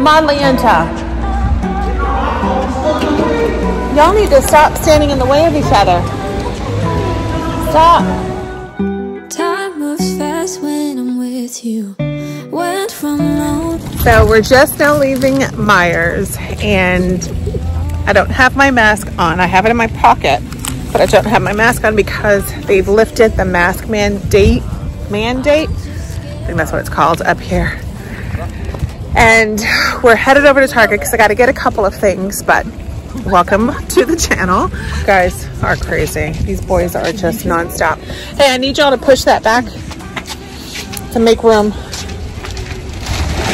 Madlienta. Y'all need to stop standing in the way of each other. Stop. Time moves fast when I'm with you. Went from So we're just now leaving Meijer's and I don't have my mask on. I have it in my pocket, but I don't have my mask on because they've lifted the mask mandate mandate. I think that's what it's called up here. And we're headed over to Target because I got to get a couple of things, but welcome to the channel. Guys are crazy. These boys are just nonstop. Hey, I need y'all to push that back to make room.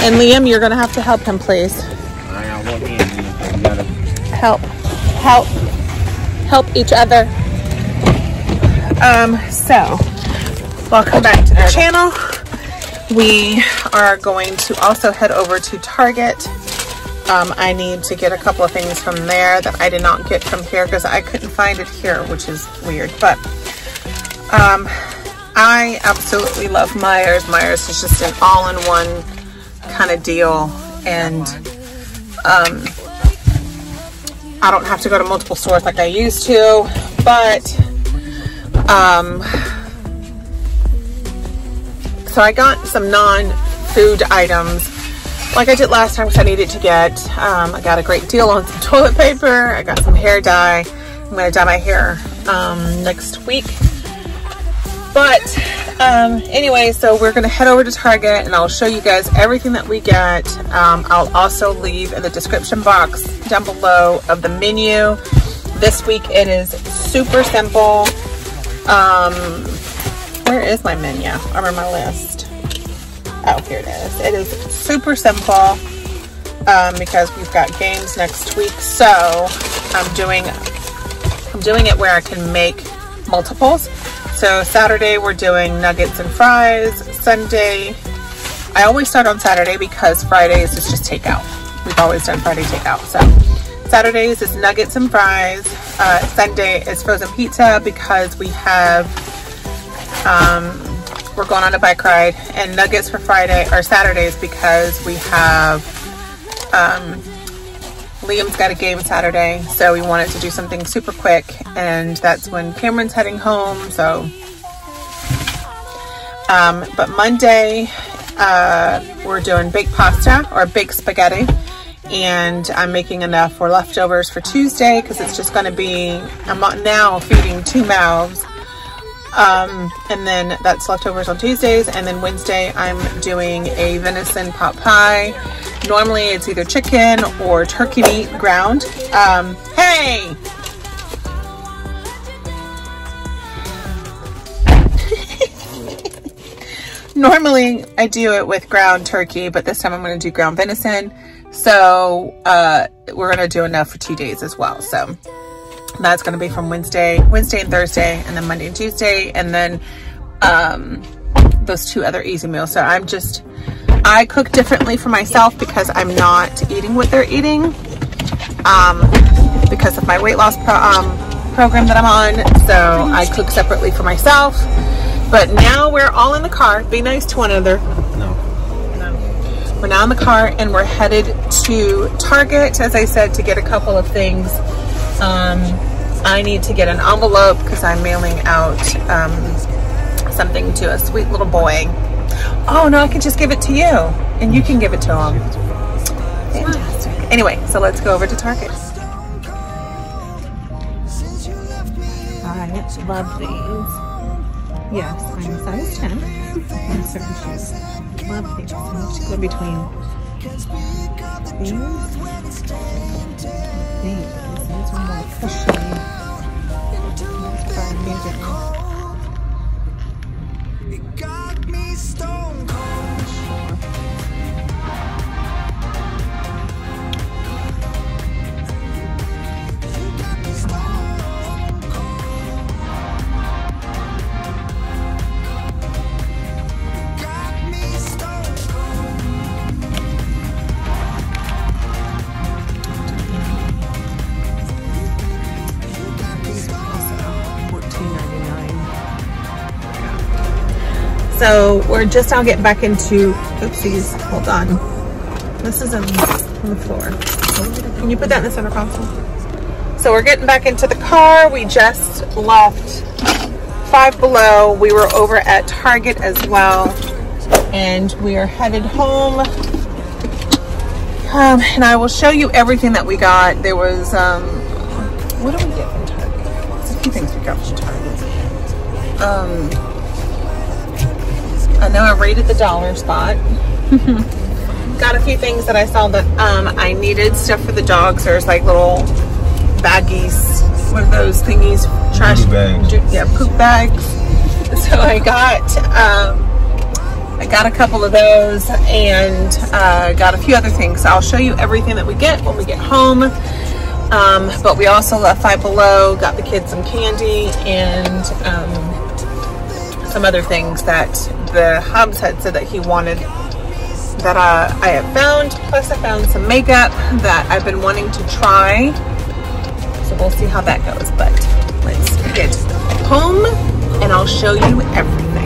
And Liam, you're gonna have to help him, please. Help, help, help each other. Um, so, welcome back to the channel. We are going to also head over to Target. Um, I need to get a couple of things from there that I did not get from here because I couldn't find it here, which is weird. But um, I absolutely love Meijer's. Meijer's is just an all-in-one kind of deal and um, I don't have to go to multiple stores like I used to but um, so I got some non-food items like I did last time because I needed to get um, I got a great deal on some toilet paper I got some hair dye I'm gonna dye my hair um, next week but um, anyway, so we're gonna head over to Target and I'll show you guys everything that we get. Um, I'll also leave in the description box down below of the menu. This week it is super simple. Where is my menu? On my list. Oh, here it is. It is super simple um, because we've got games next week. So I'm doing, I'm doing it where I can make multiples. So Saturday we're doing nuggets and fries. Sunday, I always start on Saturday because Fridays is just takeout. We've always done Friday takeout. So Saturdays is nuggets and fries. Uh, Sunday is frozen pizza because we have, um, we're going on a bike ride. And nuggets for Friday or Saturdays because we have, um, Liam's got a game Saturday, so we wanted to do something super quick, and that's when Cameron's heading home. So, um, but Monday, uh, we're doing baked pasta or baked spaghetti, and I'm making enough for leftovers for Tuesday because it's just going to be, I'm now feeding two mouths. Um, and then that's leftovers on Tuesdays. And then Wednesday, I'm doing a venison pot pie. Normally, it's either chicken or turkey meat ground. Um, hey! Normally, I do it with ground turkey, but this time I'm going to do ground venison. So, uh, we're going to do enough for two days as well. So, that's going to be from Wednesday, Wednesday and Thursday, and then Monday and Tuesday, and then um, those two other easy meals. So I'm just, I cook differently for myself because I'm not eating what they're eating um, because of my weight loss pro um, program that I'm on. So I cook separately for myself. But now we're all in the car. Be nice to one another. No. No. We're now in the car and we're headed to Target, as I said, to get a couple of things. Um, I need to get an envelope because I'm mailing out um, something to a sweet little boy. Oh, no, I can just give it to you and you can give it to him. Fantastic. Anyway, so let's go over to Target. I love these. Yes, I'm a size 10 in certain shoes. Love these. I have to go between these. These. These are more cushiony. Let's try So we're just now getting back into, oopsies, hold on. This is on the floor. Can you put that in the center console? So we're getting back into the car. We just left Five Below. We were over at Target as well. And we are headed home. Um, and I will show you everything that we got. There was, um, what did we get from Target? There's a few things we got from Target. Um, I know I rated the dollar spot. got a few things that I saw that um, I needed stuff for the dogs. There's like little baggies, one of those thingies? Trash bags. Yeah, poop bags. So I got um, I got a couple of those and uh, got a few other things. So I'll show you everything that we get when we get home. Um, but we also left Five Below, got the kids some candy and um, some other things that the Hubs had said that he wanted that uh, I have found. Plus I found some makeup that I've been wanting to try. So we'll see how that goes. But let's get home and I'll show you everything.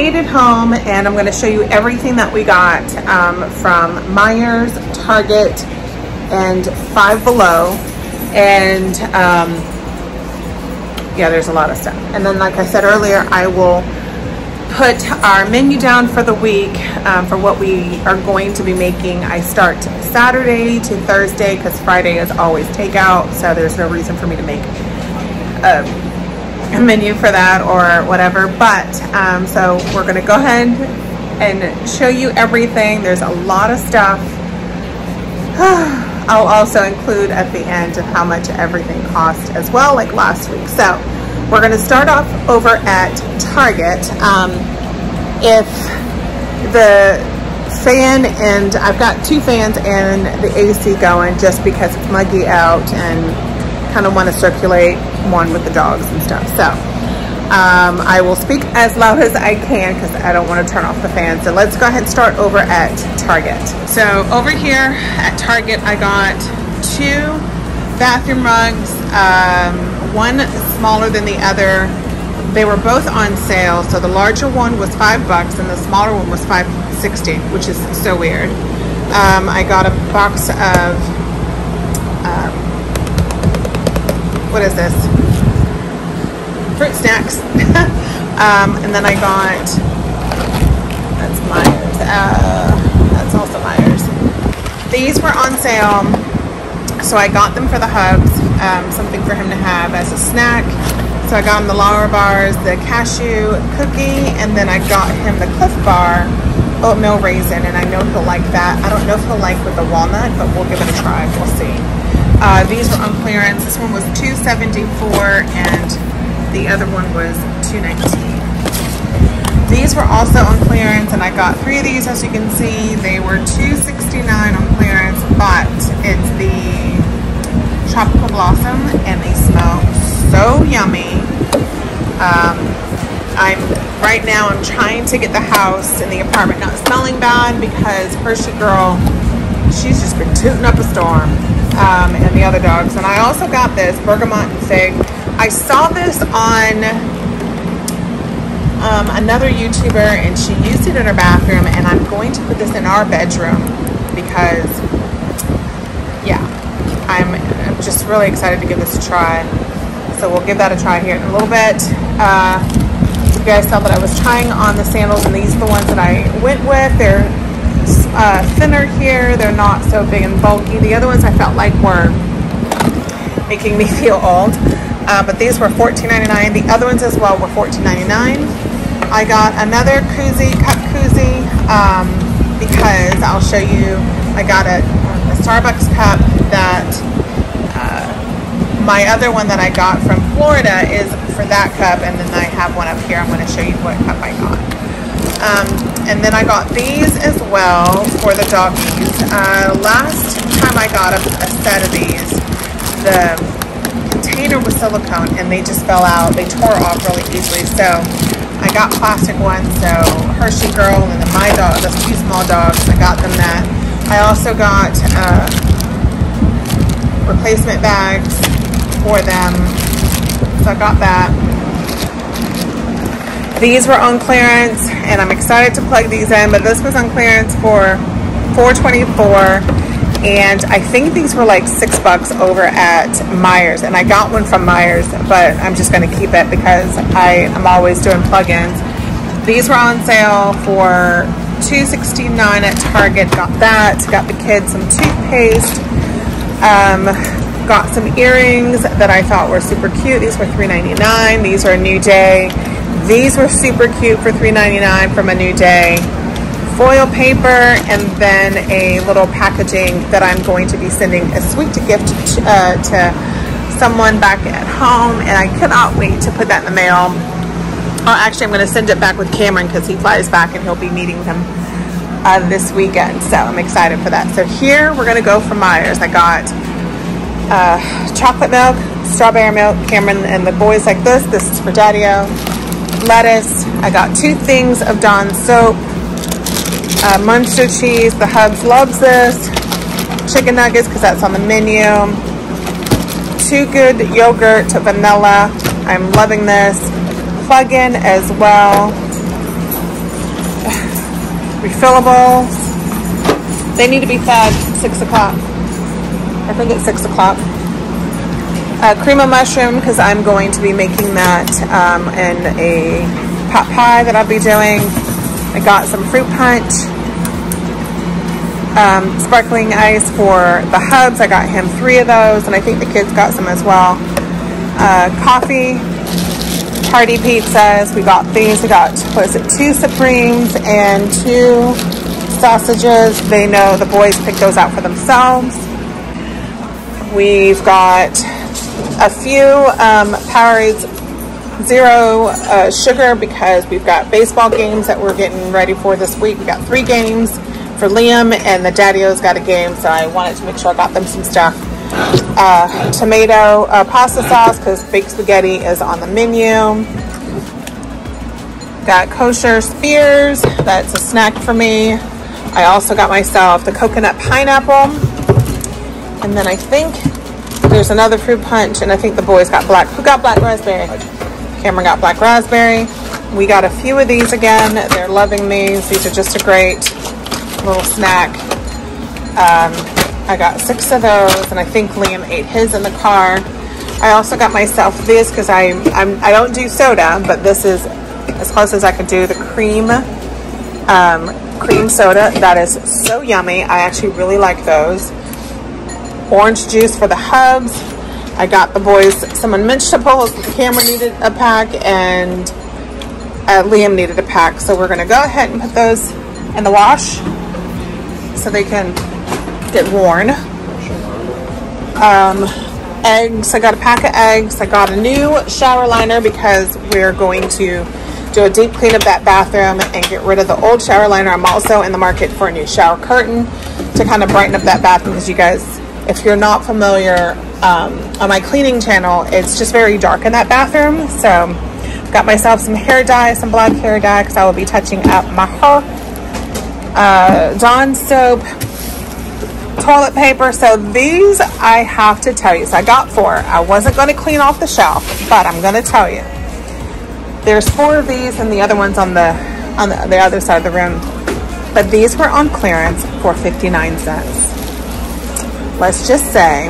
Made it home and I'm gonna show you everything that we got um, from Meijer's, Target, and Five Below. And um, yeah, there's a lot of stuff. And then like I said earlier, I will put our menu down for the week um, for what we are going to be making. I start Saturday to Thursday because Friday is always takeout. So there's no reason for me to make a menu for that or whatever. But um, so we're gonna go ahead and show you everything. There's a lot of stuff. I'll also include at the end of how much everything cost as well, like last week. So we're gonna start off over at Target. Um, if the fan and I've got two fans and the AC going just because it's muggy out and kind of want to circulate one with the dogs and stuff. So um, I will speak as loud as I can because I don't want to turn off the fan. So let's go ahead and start over at Target. So over here at Target, I got two bathroom rugs, um, one smaller than the other. They were both on sale. So the larger one was five bucks and the smaller one was five sixty, which is so weird. Um, I got a box of what is this? Fruit snacks. um, and then I got, that's Meijer's. Uh, that's also Meijer's. These were on sale, so I got them for the hubs, um, something for him to have as a snack. So I got him the Larabars, the cashew cookie, and then I got him the Clif Bar oatmeal raisin, and I know he'll like that. I don't know if he'll like with the walnut, but we'll give it a try. We'll see. Uh, these were on clearance. This one was 274 and the other one was 219. These were also on clearance and I got three of these as you can see. They were 269 on clearance, but it's the Tropical Blossom and they smell so yummy. Um, I'm right now I'm trying to get the house and the apartment not smelling bad because Hershey Girl, she's just been tooting up a storm um, and the other dogs. And I also got this bergamot and fig. I saw this on um, another YouTuber, and she used it in her bathroom. And I'm going to put this in our bedroom because, yeah, I'm, just really excited to give this a try. So we'll give that a try here in a little bit. Uh, you guys saw that I was trying on the sandals, and these are the ones that I went with. They're uh, thinner here. They're not so big and bulky. The other ones I felt like were making me feel old. Uh, but these were $14.99. The other ones as well were $14.99. I got another koozie, cup koozie, um, because I'll show you. I got a, a Starbucks cup that uh, my other one that I got from Florida is for that cup, and then I have one up here. I'm going to show you what cup I got. Um, and then I got these as well for the doggies. Uh, last time I got a, a set of these, the container was silicone and they just fell out. They tore off really easily. So I got plastic ones. So Hershey Girl and then my dog, those two small dogs, I got them that. I also got uh, replacement bags for them. So I got that. These were on clearance and I'm excited to plug these in, but this was on clearance for 424 and I think these were like six bucks over at Meijer's and I got one from Meijer's, but I'm just gonna keep it because I am always doing plugins. These were on sale for 269 at Target. Got that. Got the kids some toothpaste. Um, got some earrings that I thought were super cute. These were $3.99. These are New Day. These were super cute for $3.99 from a New Day. Foil paper and then a little packaging that I'm going to be sending a sweet gift to, uh, to someone back at home. And I cannot wait to put that in the mail. Oh, actually, I'm going to send it back with Cameron because he flies back and he'll be meeting them uh, this weekend. So I'm excited for that. So here we're going to go for Meijer's. I got uh, chocolate milk, strawberry milk. Cameron and the boys like this. This is for Daddy-O. Lettuce. I got two things of Dawn soap. Uh, Munster cheese. The Hubs loves this. Chicken nuggets because that's on the menu. Too Good yogurt vanilla. I'm loving this. Plug-in as well. Refillables. They need to be fed six o'clock. I think it's six o'clock. Uh, cream of mushroom because I'm going to be making that um, in a pot pie that I'll be doing. I got some fruit punch, um, sparkling ice for the hubs. I got him three of those, and I think the kids got some as well. Uh, coffee, party pizzas. We got these. We got what is it? Two supremes and two sausages. They know the boys picked those out for themselves. We've got a few um, Powerades zero uh, sugar because we've got baseball games that we're getting ready for this week. We got three games for Liam and the Daddy-O's got a game, so I wanted to make sure I got them some stuff. Uh, tomato uh, pasta sauce because baked spaghetti is on the menu. Got kosher spears. That's a snack for me. I also got myself the coconut pineapple. And then I think there's another fruit punch, and I think the boys got black. Who got black raspberry? Cameron got black raspberry. We got a few of these again. They're loving these. These are just a great little snack. Um, I got six of those, and I think Liam ate his in the car. I also got myself this because I I'm, I don't do soda, but this is as close as I could do the cream um, cream soda. That is so yummy. I actually really like those orange juice for the hubs. I got the boys some Unmentionables. Cameron needed a pack and uh, Liam needed a pack. So we're going to go ahead and put those in the wash so they can get worn. Um, eggs. I got a pack of eggs. I got a new shower liner because we're going to do a deep clean of that bathroom and get rid of the old shower liner. I'm also in the market for a new shower curtain to kind of brighten up that bathroom because you guys if you're not familiar um, on my cleaning channel, it's just very dark in that bathroom. So I got myself some hair dye, some black hair dye because I will be touching up my hair. Uh, Dawn soap, toilet paper. So these I have to tell you. So I got four. I wasn't going to clean off the shelf, but I'm going to tell you. There's four of these and the other one's on the on the, the other side of the room. But these were on clearance for 59 cents let's just say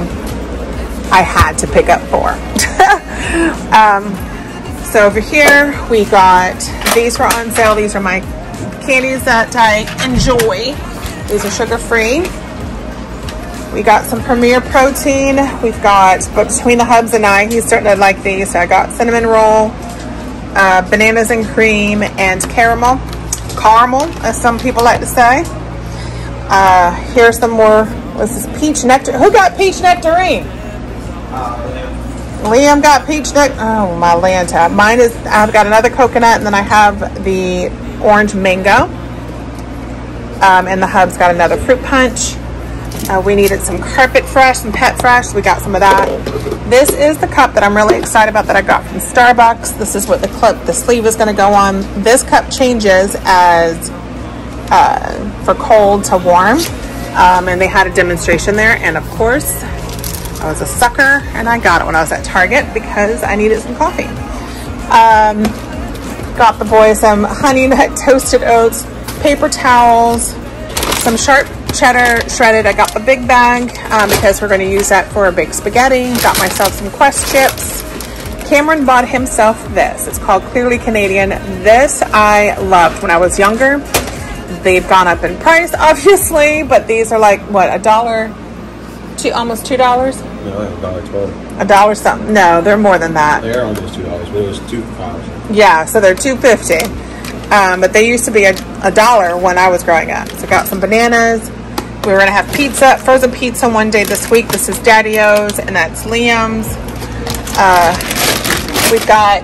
I had to pick up four. um, so over here we got, these were on sale. These are my candies that I enjoy. These are sugar free. We got some Premier Protein. We've got, but between the hubs and I, he's starting to like these. So I got cinnamon roll, uh, bananas and cream, and caramel. Caramel, as some people like to say. Uh, here's some more What's is peach nectar? Who got peach nectarine? Liam got peach nut. Oh, my land tab. Mine is, I've got another coconut and then I have the orange mango. Um, and the hub's got another fruit punch. Uh, we needed some carpet fresh, some pet fresh. We got some of that. This is the cup that I'm really excited about that I got from Starbucks. This is what the clip, the sleeve is going to go on. This cup changes as uh, for cold to warm. Um, and they had a demonstration there. And of course, I was a sucker and I got it when I was at Target because I needed some coffee. Um, got the boys some honey nut toasted oats, paper towels, some sharp cheddar shredded. I got the big bag um, because we're going to use that for a big spaghetti. Got myself some Quest chips. Cameron bought himself this. It's called Clearly Canadian. This I loved when I was younger. They've gone up in price, obviously, but these are like, what, a dollar? Two, almost two dollars? No, like a dollar twelve. A dollar something. No, they're more than that. They are almost two dollars, but it was two five. Yeah, so they're two fifty. Um, but they used to be a, a dollar when I was growing up. So got some bananas. We were gonna have pizza, frozen pizza one day this week. This is Daddy O's and that's Liam's. Uh, we've got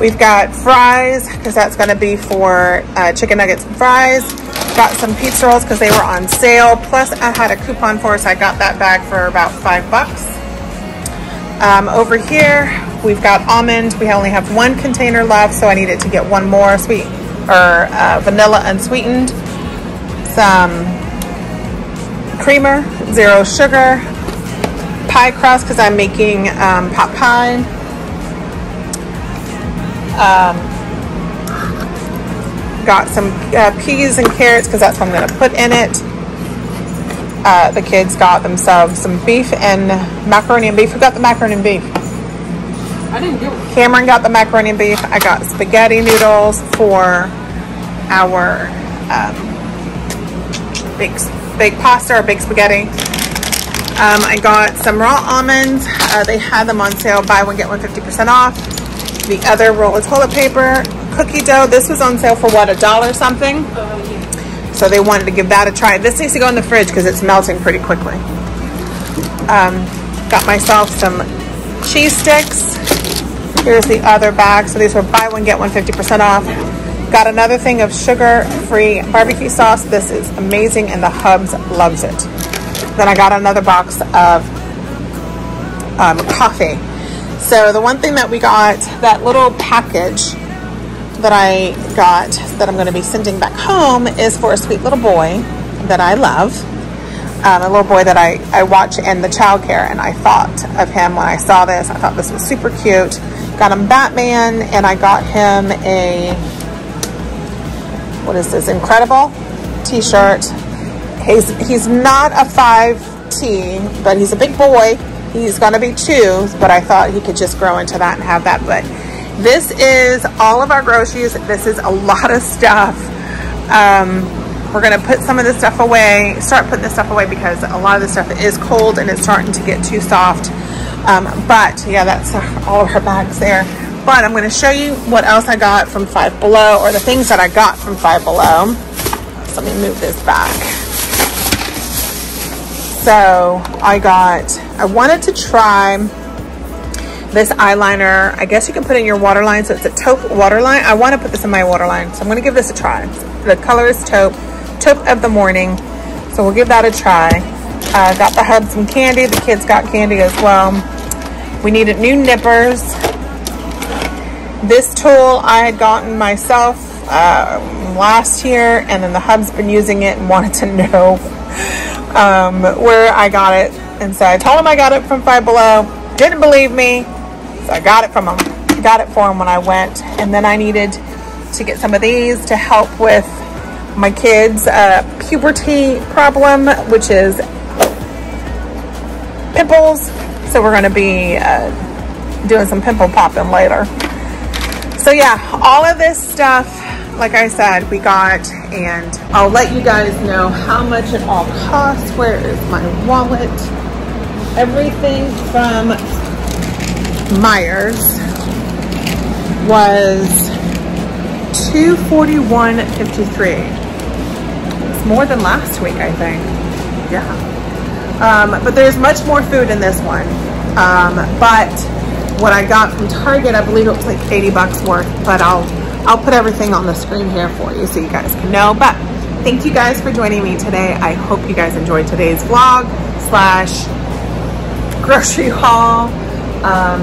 we've got fries because that's gonna be for uh, chicken nuggets and fries. Got some pizza rolls because they were on sale. Plus, I had a coupon for us. I got that bag for about five bucks. Um, over here, we've got almond. We only have one container left, so I needed to get one more sweet or uh, vanilla unsweetened. Some creamer, zero sugar, pie crust because I'm making um, pot pie. Um, got some uh, peas and carrots because that's what I'm going to put in it. Uh, the kids got themselves some beef and macaroni and beef. Who got the macaroni and beef? I didn't get one. Cameron got the macaroni and beef. I got spaghetti noodles for our um, baked, baked pasta or big spaghetti. Um, I got some raw almonds. Uh, they had them on sale. Buy one, get one 50% off. The other roll of toilet paper. Cookie dough. This was on sale for what, a dollar something? So they wanted to give that a try. This needs to go in the fridge because it's melting pretty quickly. Um, got myself some cheese sticks. Here's the other bag. So these were buy one, get one 50% off. Got another thing of sugar-free barbecue sauce. This is amazing and the Hubs loves it. Then I got another box of um, coffee. So the one thing that we got, that little package that I got that I'm going to be sending back home is for a sweet little boy that I love. Um, a little boy that I, I watch in the childcare, and I thought of him when I saw this. I thought this was super cute. Got him Batman, and I got him a what is this? Incredible t-shirt. He's he's not a 5T, but he's a big boy. He's gonna be two, but I thought he could just grow into that and have that. But this is all of our groceries. This is a lot of stuff. Um, we're gonna put some of this stuff away, start putting this stuff away because a lot of this stuff is cold and it's starting to get too soft. Um, but yeah, that's all of our bags there. But I'm gonna show you what else I got from Five Below or the things that I got from Five Below. So let me move this back. So I got, I wanted to try this eyeliner. I guess you can put in your waterline. So it's a taupe waterline. I want to put this in my waterline. So I'm going to give this a try. The color is taupe, taupe of the morning. So we'll give that a try. Uh, got the hub some candy. The kids got candy as well. We needed new nippers. This tool I had gotten myself uh, last year and then the hub's been using it and wanted to know um, where I got it. And so I told him I got it from Five Below. Didn't believe me. So I got it from him. Got it for him when I went. And then I needed to get some of these to help with my kids' uh, puberty problem, which is pimples. So we're going to be uh, doing some pimple popping later. So yeah, all of this stuff, like I said, we got, and I'll let you guys know how much it all costs. Where is my wallet? Everything from Meijer's was two forty one fifty three. It's more than last week, I think. Yeah. Um, but there's much more food in this one. Um, but what I got from Target, I believe it was like 80 bucks worth, but I'll I'll put everything on the screen here for you so you guys can know. But thank you guys for joining me today. I hope you guys enjoyed today's vlog slash grocery haul. Um,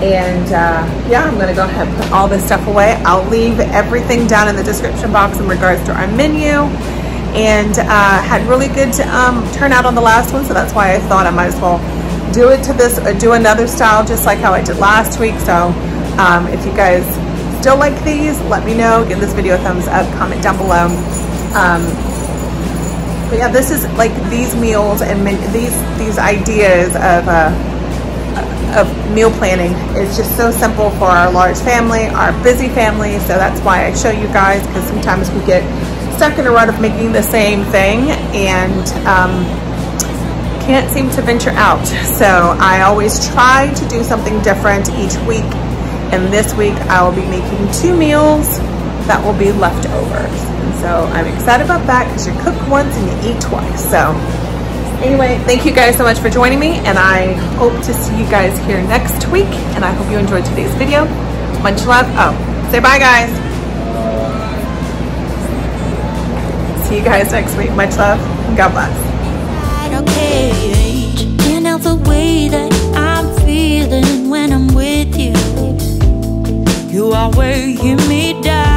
and uh, yeah, I'm gonna go ahead and put all this stuff away. I'll leave everything down in the description box in regards to our menu and uh, had really good um, turnout on the last one. So that's why I thought I might as well do it to this, uh, do another style just like how I did last week. So um, if you guys still like these, let me know. Give this video a thumbs up, comment down below. Um, but yeah, this is like these meals and these these ideas of uh, of meal planning is just so simple for our large family, our busy family. So that's why I show you guys because sometimes we get stuck in a rut of making the same thing and um, can't seem to venture out. So I always try to do something different each week and this week I will be making two meals that will be leftovers. And so I'm excited about that because you cook once and you eat twice. So anyway, thank you guys so much for joining me and I hope to see you guys here next week. And I hope you enjoyed today's video. Much love. Oh, say bye guys. See you guys next week. Much love. God bless. the way that I'm feeling when I'm with you. You are weighing me down.